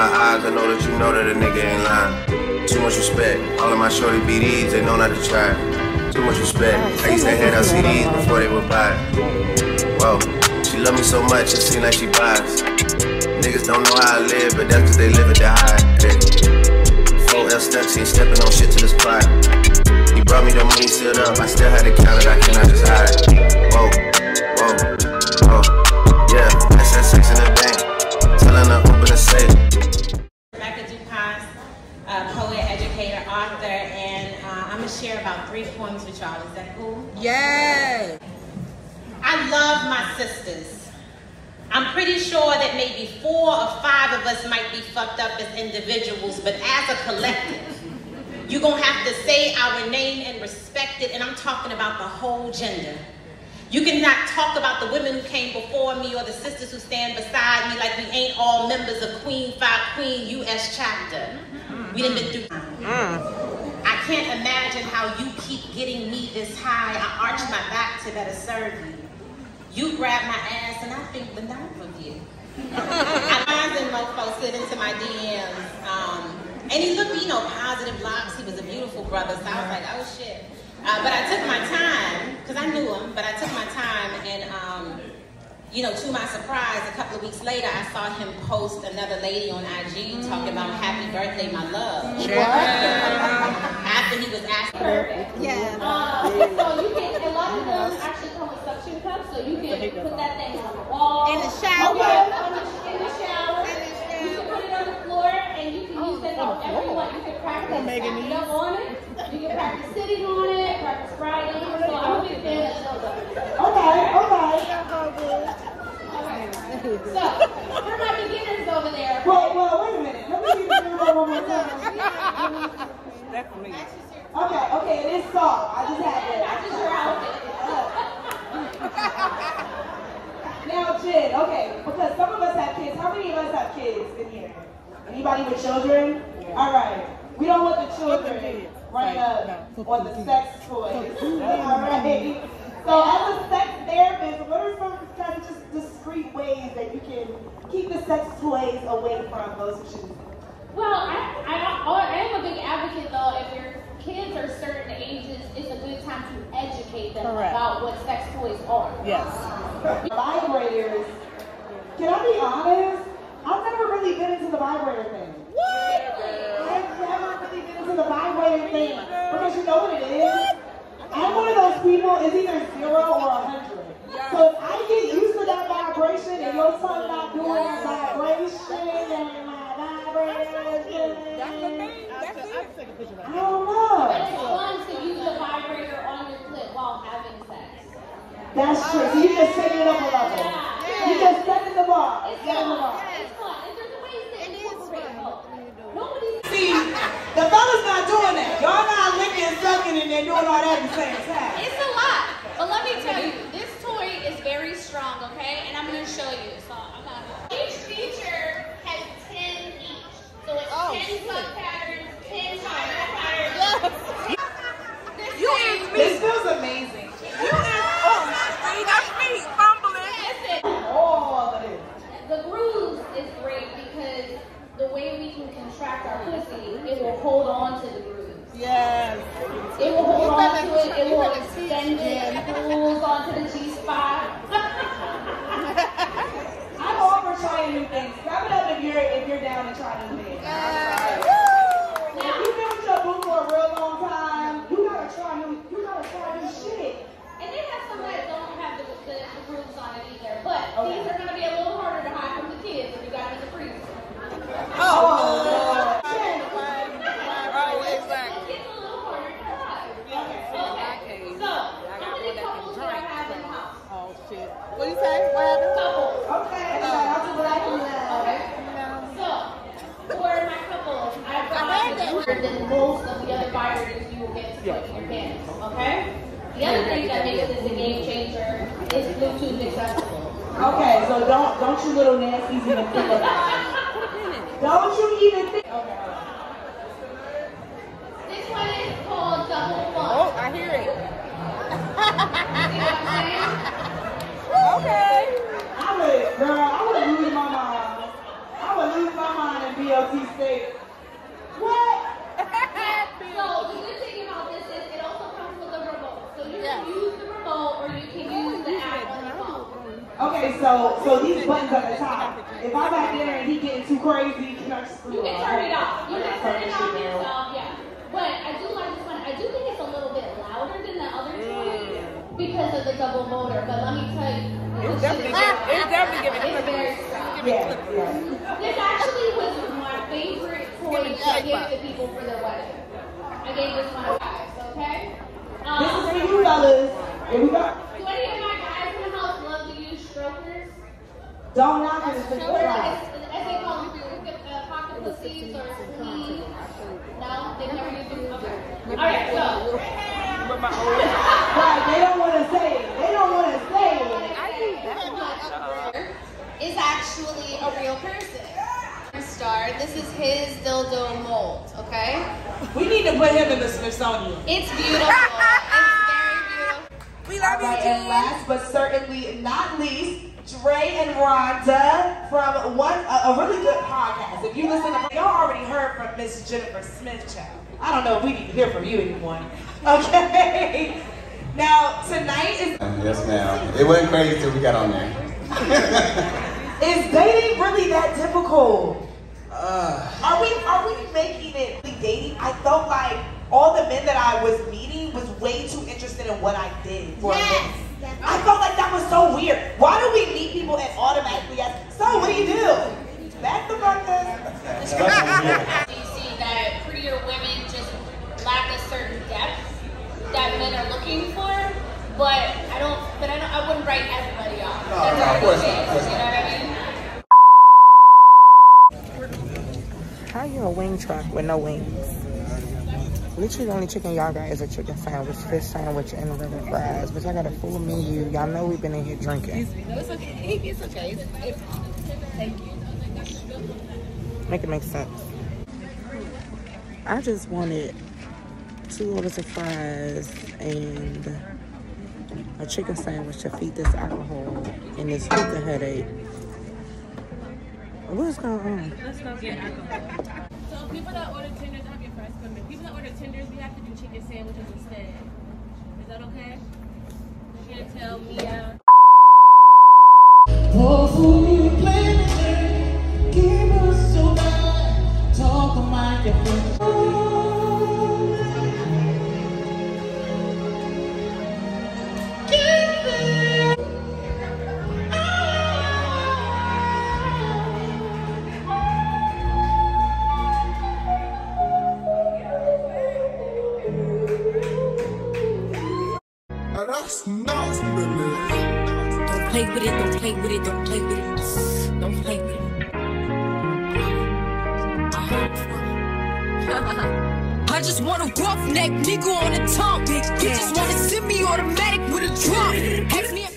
my eyes, I know that you know that a nigga ain't lying. Too much respect. All of my shorty BDs, they know not to try. Too much respect. I used to hand out CDs before they would buy. Whoa, she love me so much, it seem like she buys. Niggas don't know how I live, but that's cause they live it that high. Hey. Full L steps, he ain't stepping on shit to it's pride. He brought me the money sealed up, I still had to count it, I cannot just hide. Love my sisters. I'm pretty sure that maybe four or five of us might be fucked up as individuals, but as a collective, you're gonna have to say our name and respect it, and I'm talking about the whole gender. You cannot talk about the women who came before me or the sisters who stand beside me like we ain't all members of Queen Five Queen US chapter. We done been through. I can't imagine how you keep getting me this high. I arch my back to better serve you. You grab my ass and I think the nerve of you. I lines and mofo slid into my DMs. Um, and he looked, you know, positive locks. He was a beautiful brother. So I was like, oh shit. Uh, but I took my time, because I knew him, but I took my time and, um, you know, to my surprise, a couple of weeks later, I saw him post another lady on IG talking about happy birthday, my love. After he was asking her. Yeah. Uh, so you can, a lot of them actually come with suction cups, so you can put that thing on the wall. In the shower. Okay, on the, in the shower. You can put it on the floor, and you can use that on everyone. You can practice standing up on it. You can practice sitting on it, practice riding. So I'm a big fan of those. Okay, okay. So, for my beginners over there, Well, well, wait a minute. Let me see the video one more time. Okay, okay, it is soft. I just had to. practice your outfit. Now, Jen, okay, because some of us have kids. How many of us have kids in here? Anybody with children? All right. We don't want the children running up on the sex toys. All right. So, as a sex therapist, what are some kind of just discreet ways that you can keep the sex toys away from those who choose? Well, I, I, I am a big advocate though. If your kids are certain ages, it's a good time to educate them Correct. about what sex toys are. Yes. Vibrators. Can I be honest? I've never really been into the vibrator thing. What? I've never really been into the vibrator thing because you know what it is. What? I'm one of those people. It's either zero or a hundred. So if I get used to that vibration and your tongue not doing that vibration and my vibration, I don't But know. it's fun to use a vibrator on your clit while having sex. That's true. So you just set it up a level. You just set it the bar. It's Set it the fun. bar. It's fun. And there's a way to incorporate both. Nobody's See, the fellas not doing that. Y'all not licking and sucking and then doing all that at the same time. It's a lot. But let me tell you, this toy is very strong, okay? And I'm gonna show you. So I'm not. Each feature has 10 each. So it's 10 sub patterns, 10 spiral patterns. This thing, This feels amazing. listen, All of it. The grooves is great because the way we can contract our pussy, it will hold on to the grooves. Yes. It will hold on to it, it will extend it, it pulls onto the G spot. I'm all for trying new things. Grab it up if you're if you're down to try new things. If you've been with your boo for a real long time, you gotta try new you gotta try new shit. And they have some that don't have the, the, the grooves on it either. But Okay. these are gonna be a little harder to hide from the kids if you got them in the freezer. Oh, shit. It's getting a little harder to hide. Okay. So, how many couples do I have in the house? Oh shit. What do you say? What happened? Couples. Okay, shout out to Black and Okay. So, for my couples, I've got than most of the other vibrators you will get to put in your pants. Okay? The other thing that makes this a game changer is Bluetooth accessible. Okay, so don't don't you little nasties even think about it. Don't you even think okay. This one is called Double Fun. Oh, I hear it. See what I'm saying? Okay. I would, girl, I would lose my mind. I would lose my mind in BLT state. What? so the good thing about this is it also comes with a remote. So you yes. can use the remote or you can use the app on the phone. Okay, so so these buttons at the top. If I'm at dinner and he getting too crazy, you can just You can turn it off. You can turn it off yourself, yeah. But I do like this one. I do think it's a little bit louder than the other two because of the double motor. But let me tell It's definitely giving, it's definitely giving it's him a very boost. strong. Yeah, yeah. This actually was my favorite toy to give to people for their wedding. I gave this one to guys, okay? Um, This is for you fellas. Here we go. do any of my guys in the house love to use strokers? Don't knock it, it's the Or right. as, as they call them, pocket pussies or sleeves? No, they never use them? Okay. All right, so. But my old Right, they don't want to say it. They don't want to say it. Is actually a real person. Star, this is his dildo mold, okay? We need to put him in the Smithsonian. It's beautiful. it's very beautiful. We love All right, you, and last but certainly not least, Dre and Rhonda from one a, a really good podcast. If you listen to, y'all already heard from Miss Jennifer Smith, child. I don't know if we need to hear from you anymore. Okay. Now tonight is Yes, ma'am. It wasn't crazy till we got on there. is dating really that difficult? Uh, Are we are we making it really dating? I felt like all the men that I was meeting was way too interested in what I did for Yes. a minute. I felt like that was so weird. Why do we meet people and automatically ask, so what do you do? Back the fuck up. You see that prettier women just lack a certain depth that men are looking for, but I don't. But I don't. I wouldn't write everybody off. No, That's no, of course not, fixed, of course You know what I mean? How you a wing truck with no wings? Literally the only chicken y'all got is a chicken sandwich, fish sandwich, and regular fries. But y'all got a full menu. Y'all know we've been in here drinking. No, it's okay. It's okay. It's, it's, thank you. Make it make sense. I just wanted two orders of fries and a chicken sandwich to feed this alcohol and this hookah headache. What's going on? Let's go get alcohol. So people that order tenders, I have your fries coming. People that order tenders, we have to do chicken sandwiches instead. Is that okay? Chantel, Mia. That's play with it, don't play with it, don't play with it. Don't play with it. I just want a rough neck nigga on the tongue. You just wanna send me automatic with a if